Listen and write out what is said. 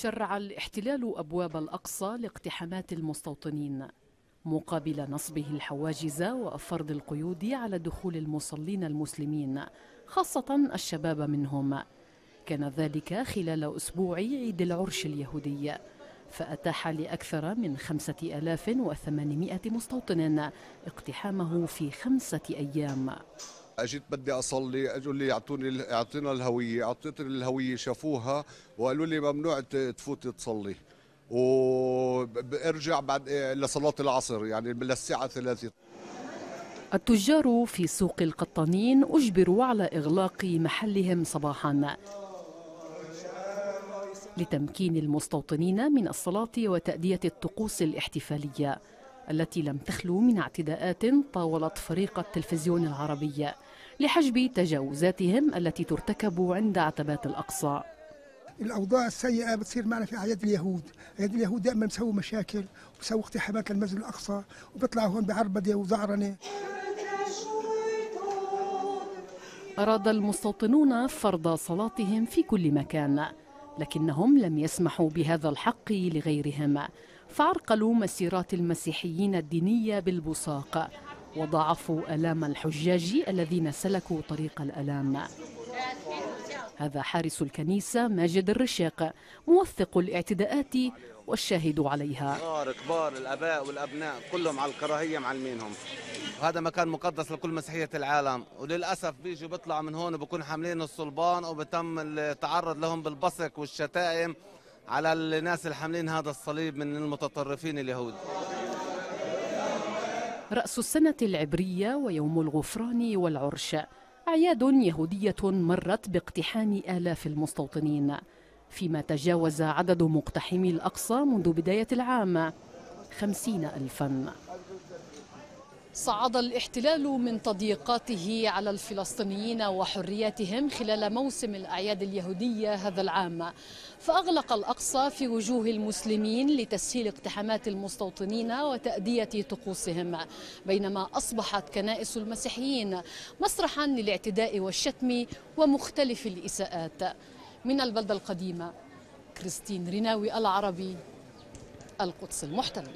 شرع الاحتلال أبواب الأقصى لاقتحامات المستوطنين مقابل نصبه الحواجز وفرض القيود على دخول المصلين المسلمين خاصة الشباب منهم. كان ذلك خلال أسبوع عيد العرش اليهودي فأتاح لأكثر من خمسة ألاف وثمانمائة مستوطن اقتحامه في خمسة أيام. اجيت بدي أصلي قالوا لي اعطوني اعطينا الهوية أعطيتني الهوية شافوها وقالوا لي ممنوع تفوت تصلي. وارجع بعد لصلاة العصر يعني للساعة 3 التجار في سوق القطانين أجبروا على إغلاق محلهم صباحا. لتمكين المستوطنين من الصلاة وتأدية الطقوس الاحتفالية. التي لم تخلو من اعتداءات طاولت فريق التلفزيون العربي لحجب تجاوزاتهم التي ترتكب عند عتبات الأقصى. الأوضاع السيئة بتصير معنا في أعياد اليهود، أعياد اليهود دائما بيسووا مشاكل وبيسووا اقتحامات للمسجد الأقصى وبيطلعوا هون بعربدة وزعرنة. أراد المستوطنون فرض صلاتهم في كل مكان لكنهم لم يسمحوا بهذا الحق لغيرهم. فعرقلوا مسيرات المسيحيين الدينية بالبصاق وضاعفوا آلام الحجاج الذين سلكوا طريق الألام. هذا حارس الكنيسة ماجد الرشاق موثق الاعتداءات والشاهد عليها. كبار كبار الآباء والأبناء كلهم على الكراهية معلمينهم. وهذا مكان مقدس لكل مسيحية العالم. وللأسف بيجوا بيطلعوا من هون وبكون حاملين الصلبان وبتم التعرض لهم بالبصق والشتائم. على الناس الحاملين هذا الصليب من المتطرفين اليهود. رأس السنة العبرية ويوم الغفران والعرش. أعياد يهودية مرت باقتحام آلاف المستوطنين. فيما تجاوز عدد مقتحمي الأقصى منذ بداية العام خمسين ألفاً. صعد الاحتلال من تضييقاته على الفلسطينيين وحرياتهم خلال موسم الأعياد اليهودية هذا العام. فأغلق الأقصى في وجوه المسلمين لتسهيل اقتحامات المستوطنين وتأدية طقوسهم بينما أصبحت كنائس المسيحيين مسرحا للاعتداء والشتم ومختلف الإساءات. من البلدة القديمة كريستين ريناوي العربي القدس المحتلة.